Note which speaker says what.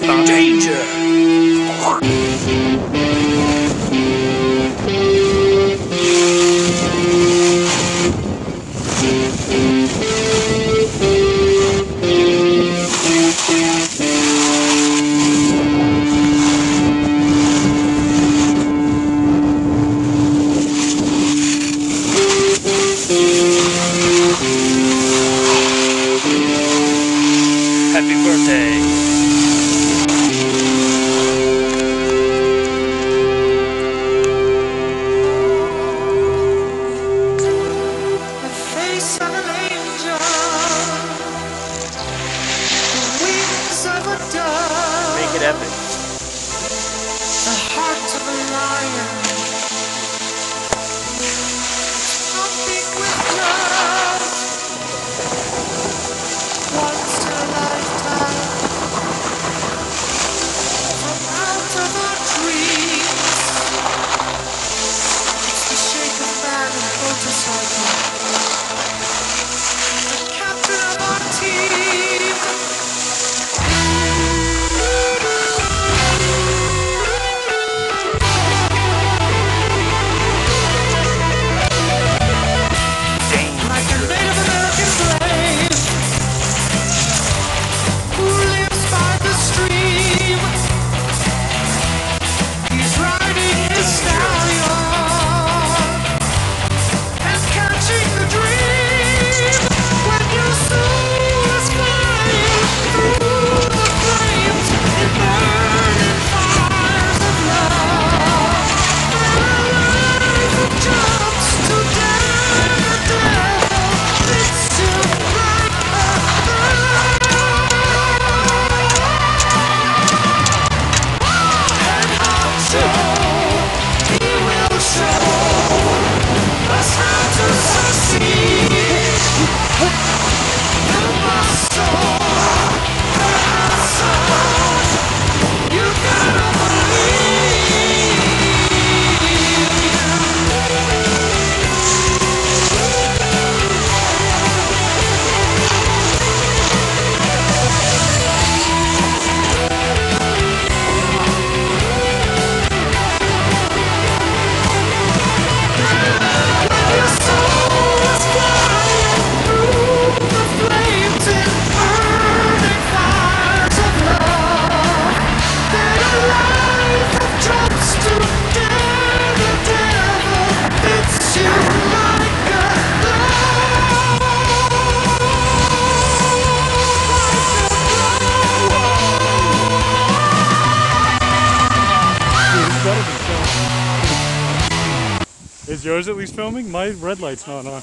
Speaker 1: Danger!
Speaker 2: Is yours at least filming? My red light's not on.